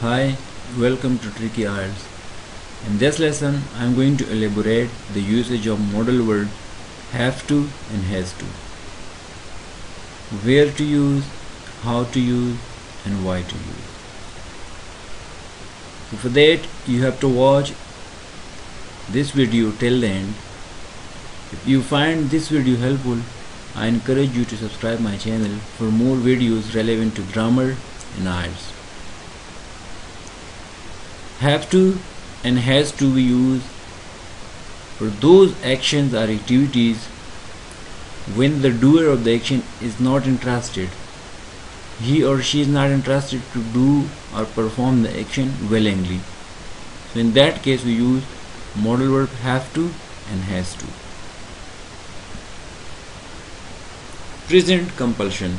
Hi, welcome to Tricky IELTS. In this lesson, I am going to elaborate the usage of modal verb have to and has to. Where to use, how to use, and why to use. So for that, you have to watch this video till the end. If you find this video helpful, I encourage you to subscribe my channel for more videos relevant to grammar and IELTS have to and has to be used for those actions or activities when the doer of the action is not interested he or she is not interested to do or perform the action willingly. So in that case we use modal verb have to and has to. Present compulsion.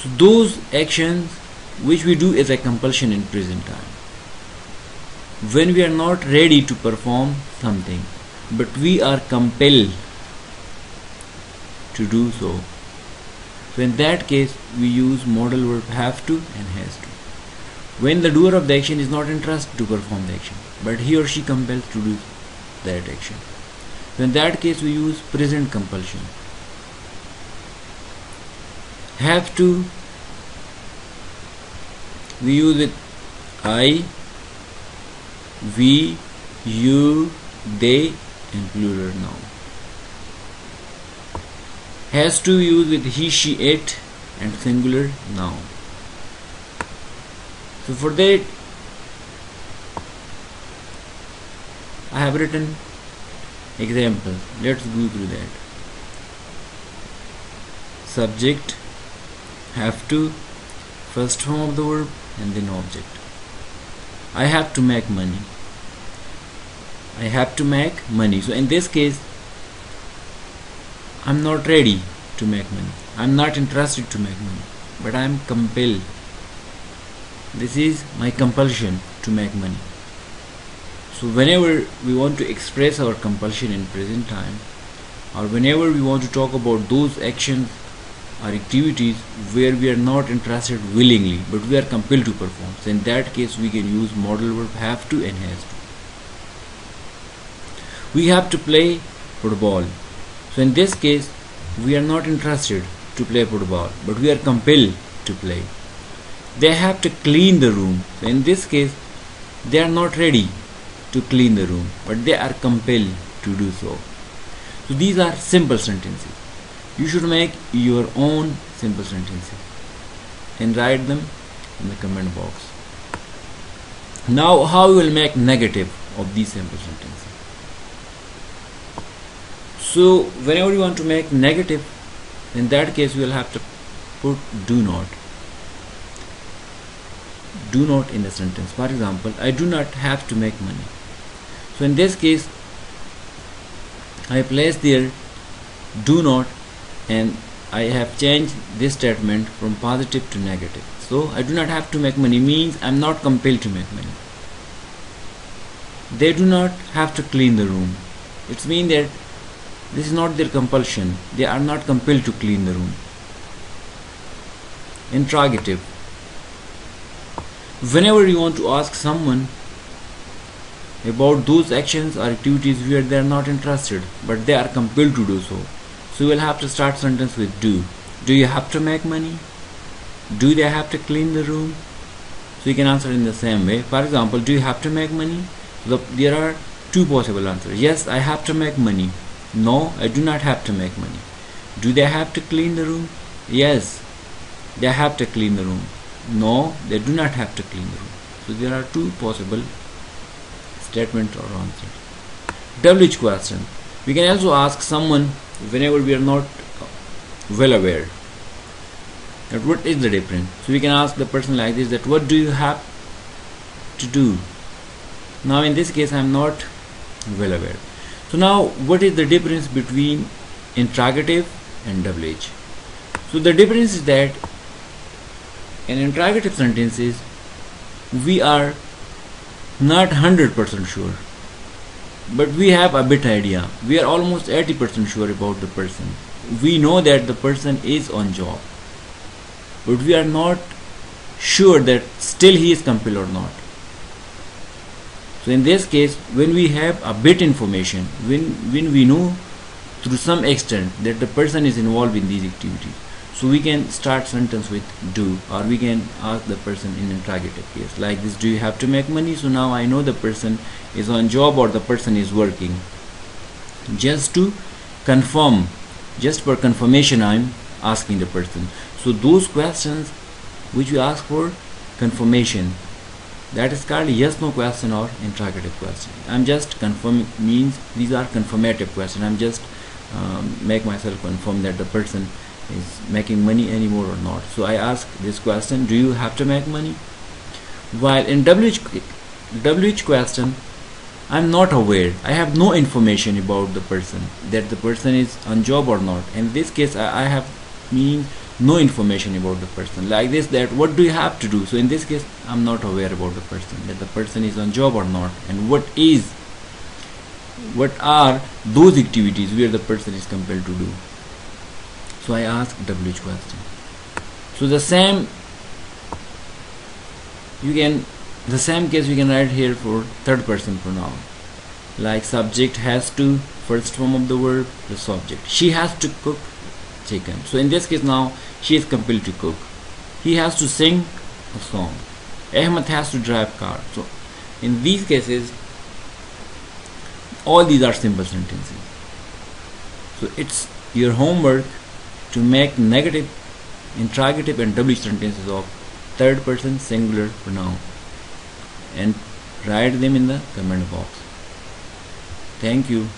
So those actions which we do as a compulsion in present time. When we are not ready to perform something, but we are compelled to do so. So in that case, we use modal verb have to and has to. When the doer of the action is not interested to perform the action, but he or she compels to do that action. So in that case, we use present compulsion. Have to we use with I, we, you, they and plural noun. Has to use with he, she, it and singular noun. So for that I have written example. Let's go through that. Subject have to first form of the verb and then object. I have to make money. I have to make money. So in this case, I'm not ready to make money. I'm not interested to make money, but I'm compelled. This is my compulsion to make money. So whenever we want to express our compulsion in present time, or whenever we want to talk about those actions or activities where we are not interested willingly but we are compelled to perform. So in that case we can use modal verb have to and has to we have to play football. So in this case we are not interested to play football but we are compelled to play. They have to clean the room. So in this case they are not ready to clean the room but they are compelled to do so. So these are simple sentences you should make your own simple sentences and write them in the comment box. Now how we will make negative of these simple sentences? So whenever you want to make negative in that case we will have to put do not. Do not in the sentence. For example I do not have to make money. So in this case I place there do not and I have changed this statement from positive to negative. So I do not have to make money. Means I'm not compelled to make money. They do not have to clean the room. It means that this is not their compulsion. They are not compelled to clean the room. Interrogative. Whenever you want to ask someone about those actions or activities where they are not interested but they are compelled to do so so you will have to start sentence with do. Do you have to make money? Do they have to clean the room? So you can answer in the same way. For example, do you have to make money? So there are two possible answers. Yes, I have to make money. No, I do not have to make money. Do they have to clean the room? Yes, they have to clean the room. No, they do not have to clean the room. So there are two possible statements or answers. WH question. We can also ask someone whenever we are not well aware that what is the difference? So we can ask the person like this that what do you have to do? Now in this case I am not well aware. So now what is the difference between interrogative and WH so the difference is that in interrogative sentences we are not 100% sure but we have a bit idea. We are almost 80% sure about the person. We know that the person is on job. But we are not sure that still he is compelled or not. So in this case, when we have a bit information, when when we know through some extent that the person is involved in these activities, so we can start sentence with do or we can ask the person in interrogative case like this do you have to make money? So now I know the person is on job or the person is working. Just to confirm just for confirmation I'm asking the person. So those questions which we ask for confirmation. That is called yes no question or interrogative question. I'm just confirming means these are confirmative question. I'm just um, make myself confirm that the person is making money anymore or not? So I ask this question do you have to make money? While in WH, WH question I'm not aware. I have no information about the person that the person is on job or not. In this case I, I have mean no information about the person. Like this that what do you have to do? So in this case I'm not aware about the person that the person is on job or not. And what is what are those activities where the person is compelled to do so I ask WH question. So the same you can the same case we can write here for third person pronoun. Like subject has to first form of the verb the subject. She has to cook chicken. So in this case now she is compelled to cook. He has to sing a song. Ahmed has to drive car. So in these cases all these are simple sentences. So it's your homework to make negative interrogative and WH sentences of third person singular pronoun and write them in the comment box. Thank you